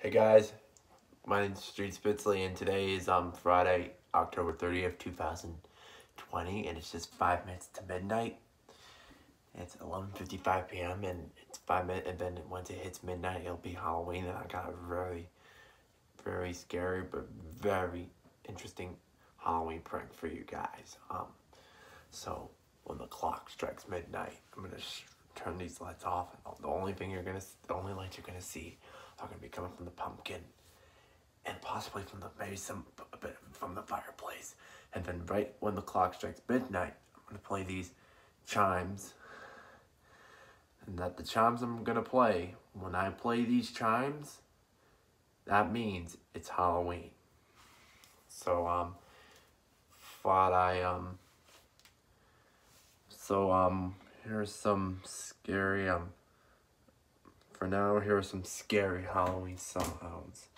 Hey guys, my name's Street Spitzley and today is um Friday, October 30th, 2020 and it's just 5 minutes to midnight. It's 11.55 p.m. and it's 5 minutes and then once it hits midnight it'll be Halloween and I got a very, very scary but very interesting Halloween prank for you guys. Um, So when the clock strikes midnight, I'm gonna turn these lights off. The only thing you're gonna, the only lights you're gonna see are gonna be coming from the pumpkin, and possibly from the maybe some a bit from the fireplace. And then right when the clock strikes midnight, I'm gonna play these chimes. And that the chimes I'm gonna play, when I play these chimes, that means it's Halloween. So um, thought I um. So um, here's some scary um. For now, here are some scary Halloween sounds.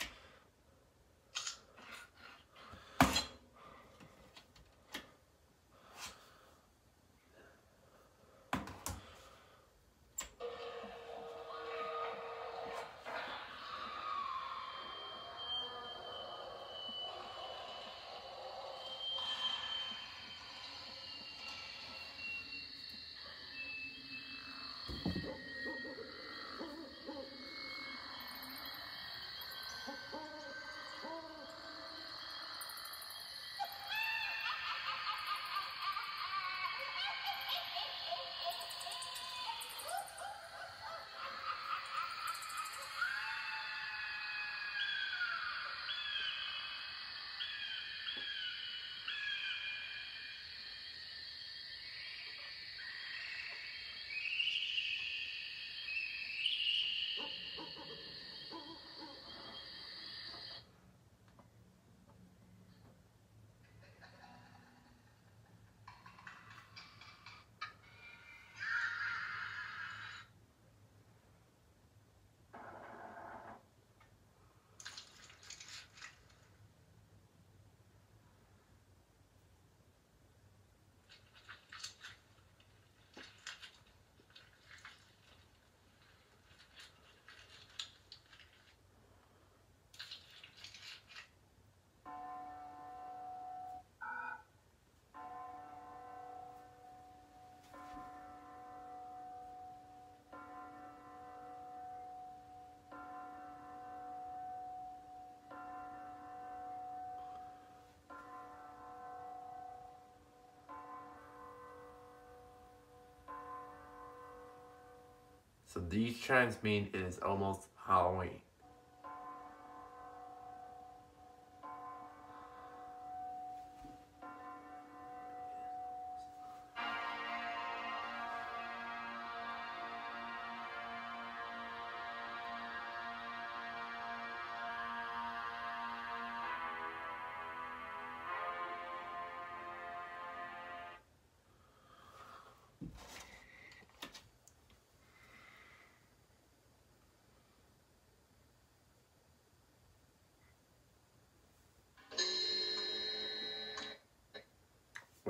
So these chimes mean it is almost Halloween.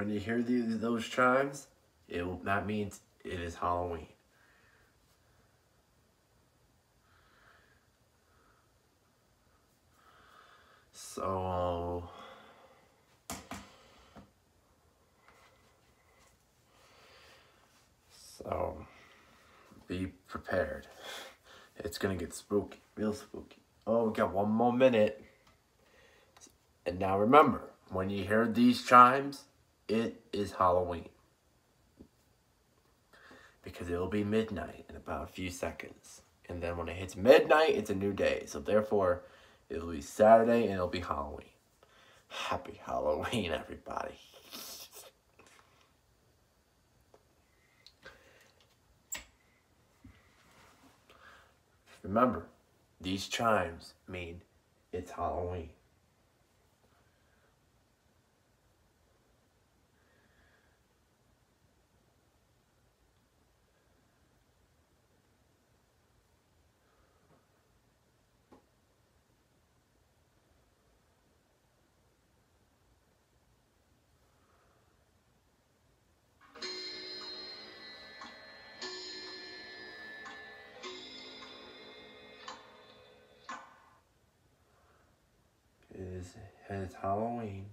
When you hear these, those chimes, it that means it is Halloween. So, so be prepared. It's gonna get spooky, real spooky. Oh, we got one more minute. And now remember, when you hear these chimes, it is Halloween. Because it'll be midnight in about a few seconds. And then when it hits midnight, it's a new day. So therefore, it'll be Saturday and it'll be Halloween. Happy Halloween, everybody. Remember, these chimes mean it's Halloween. Is it's Halloween.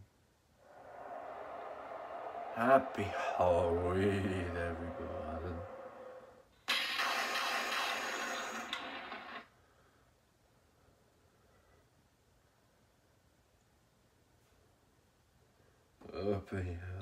Happy Halloween, everybody. Happy Halloween.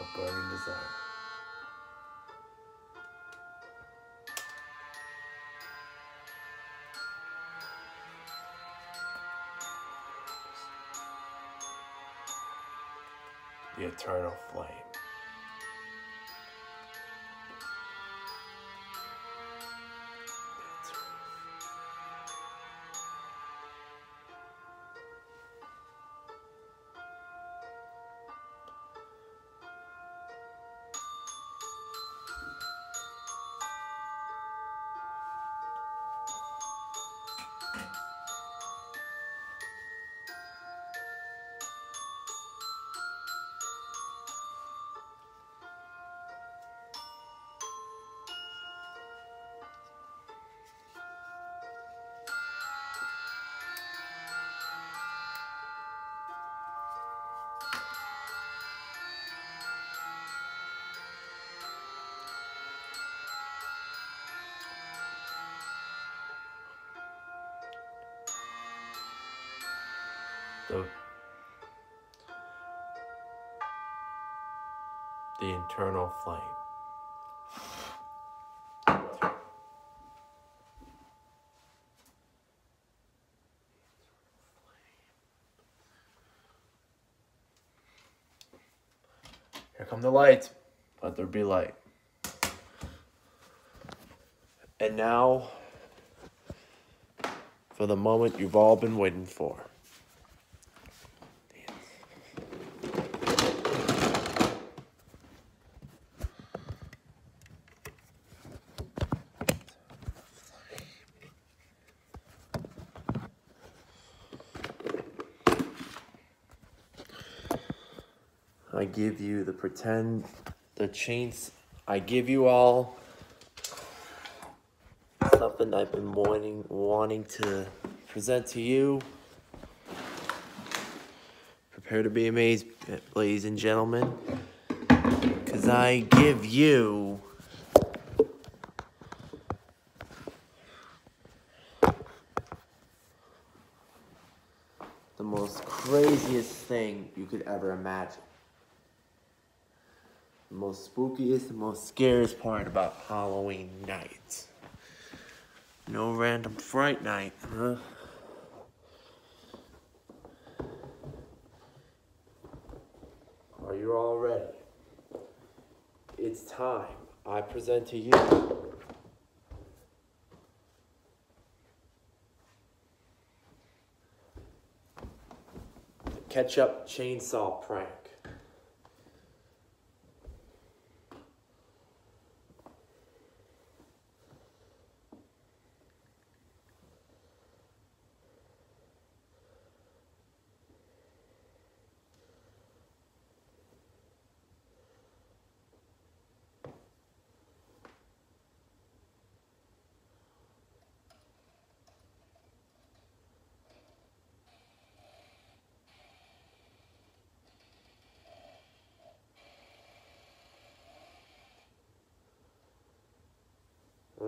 A burning desire. The eternal flame. The internal flame. Here come the lights. Let there be light. And now, for the moment you've all been waiting for. Give you the pretend, the chains. I give you all something I've been wanting, wanting to present to you. Prepare to be amazed, ladies and gentlemen, because I give you the most craziest thing you could ever imagine. Most spookiest, most scariest part about Halloween night. No random fright night, huh? Are you all ready? It's time. I present to you the ketchup chainsaw prank.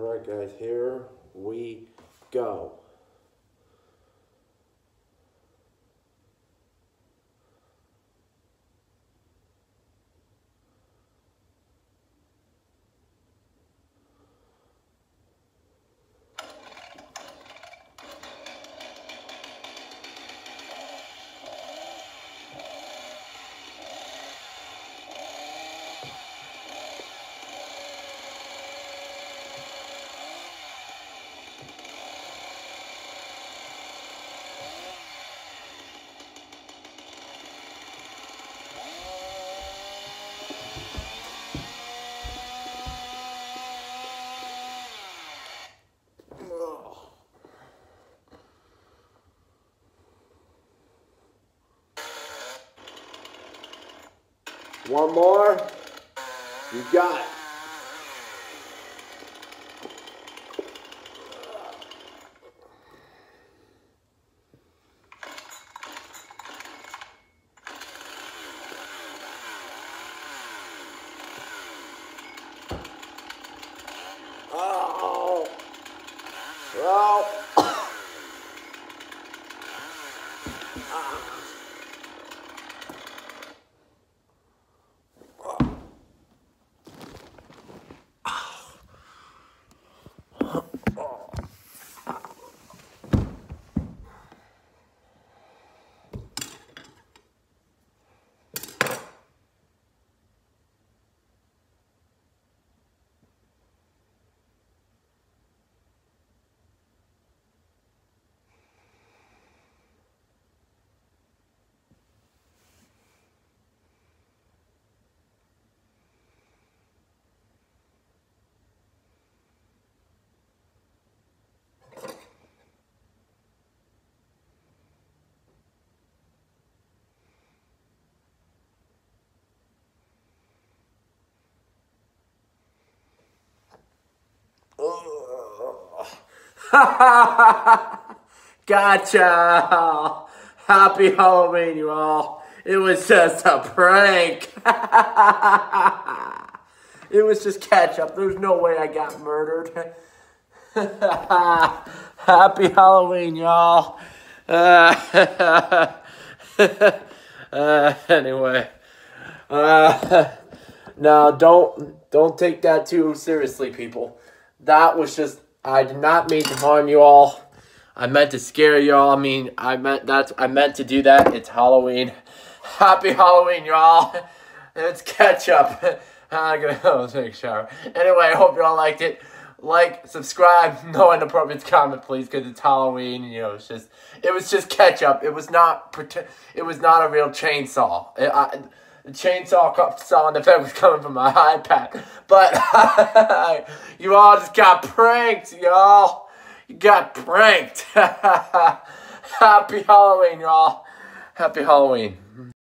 All right, guys, here we go. One more. You got it. Oh. Oh. gotcha! Happy Halloween, you all. It was just a prank. it was just ketchup. There's no way I got murdered. Happy Halloween, y'all. Uh, uh, anyway. Uh, no, don't don't take that too seriously, people. That was just I did not mean to harm you all. I meant to scare y'all. I mean, I meant that. I meant to do that. It's Halloween. Happy Halloween, y'all. It's ketchup. I'm gonna take a shower. Anyway, I hope y'all liked it. Like, subscribe, no inappropriate comment, please, because it's Halloween. You know, it's just it was just ketchup. It was not it was not a real chainsaw. It, I, the chainsaw cut sound effect was coming from my iPad. But you all just got pranked, y'all. You got pranked. Happy Halloween, y'all. Happy Halloween.